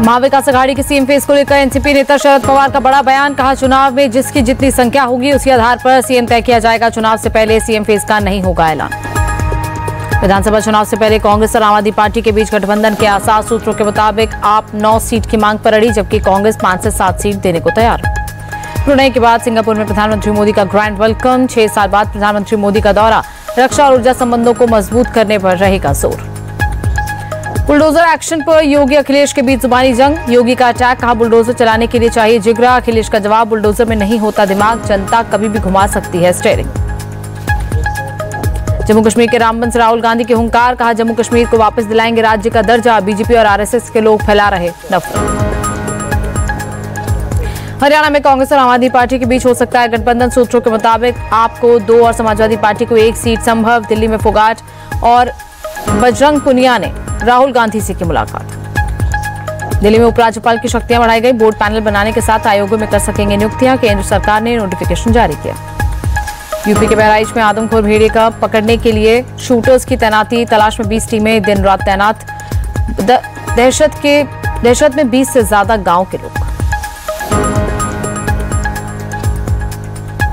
महाविकास अघाड़ी के CM face को लेकर एनसीपी नेता शरद पवार का बड़ा बयान, कहा चुनाव में जिसकी जितनी संख्या होगी उसी आधार पर सीएम तय किया जाएगा। चुनाव से पहले सीएम फेस का नहीं होगा ऐलान। विधानसभा चुनाव से पहले कांग्रेस और आम आदमी पार्टी के बीच गठबंधन के आसार सूत्रों के मुताबिक आप नौ सीट की मांग पर अड़ी, जबकि कांग्रेस पाँच से सात सीट देने को तैयार। ब्रुनेई के बाद सिंगापुर में प्रधानमंत्री मोदी का ग्रैंड वेलकम छह साल बाद प्रधानमंत्री मोदी का दौरा। रक्षा और ऊर्जा संबंधों को मज़बूत करने पर रहेगा ज़ोर। बुलडोजर एक्शन पर योगी अखिलेश के बीच जुबानी जंग। योगी का अटैक कहा बुलडोजर चलाने के लिए चाहिए जिगरा? अखिलेश का जवाब बुलडोजर में नहीं होता। दिमाग जनता कभी भी घुमा सकती है स्टेयरिंग। जम्मू कश्मीर के रामबन से राहुल गांधी के हुंकार, कहा जम्मू कश्मीर को वापस दिलाएँगे राज्य का दर्जा। बीजेपी और आरएसएस के लोग फैला रहे नफरत। हरियाणा में कांग्रेस और आम आदमी पार्टी के बीच हो सकता है गठबंधन। सूत्रों के मुताबिक आपको दो और समाजवादी पार्टी को एक सीट संभव, दिल्ली में फोगाट और बजरंग पुनिया ने राहुल गांधी से की मुलाकात। दिल्ली में उपराज्यपाल की शक्तियाँ बढ़ाई गई। बोर्ड पैनल बनाने के साथ आयोगों में कर सकेंगे नियुक्तियाँ। केंद्र सरकार ने नोटिफिकेशन जारी किया। यूपी के बहराइच में आदमखोर भेड़िए का पकड़ने के लिए शूटर्स की तैनाती। तलाश में 20 टीमें दिन रात तैनात। दहशत के दहशत में 20 से ज़्यादा गाँव के लोग।